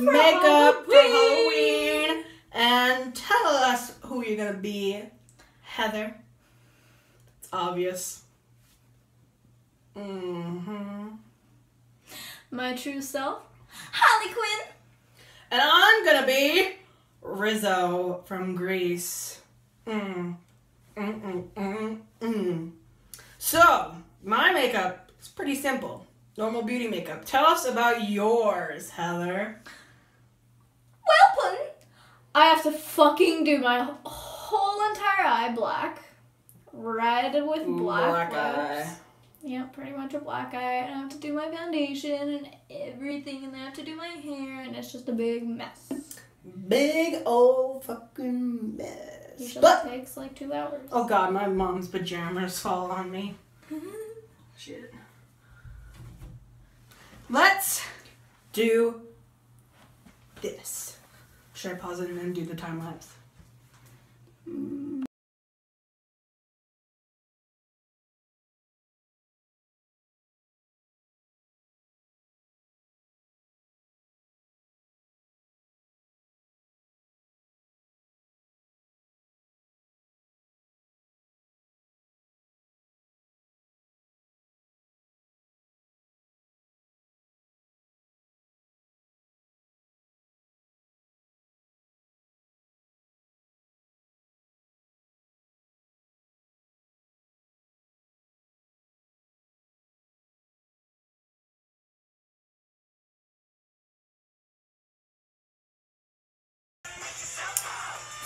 makeup for Halloween. And tell us who you're gonna be, Heather. It's obvious. Mm-hmm. My true self, Harley Quinn. And I'm gonna be Rizzo from Grease. Mm. Mm, mm. mm -mm so, my makeup is pretty simple. Normal beauty makeup. Tell us about yours, Heather. I have to fucking do my whole entire eye black. Red with black, Black lips. eye. Yeah, pretty much a black eye. And I have to do my foundation and everything, and then I have to do my hair, and it's just a big mess. Big old fucking mess. Usually But takes like two hours. oh god, my mom's pajamas fall on me. Shit. Let's do this. Should I pause it and then do the time lapse?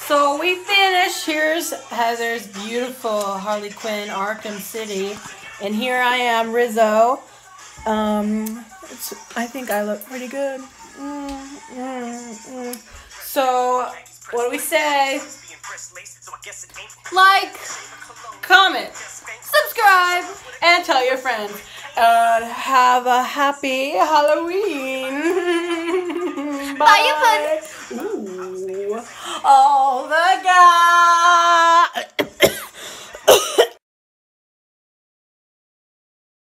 So we finished. Here's Heather's beautiful Harley Quinn Arkham City, and here I am, Rizzo. Um, it's, I think I look pretty good. Mm, mm, mm. So, what do we say? Like, Comment subscribe. and tell your friends. Uh, have a happy Halloween. Bye, you pun-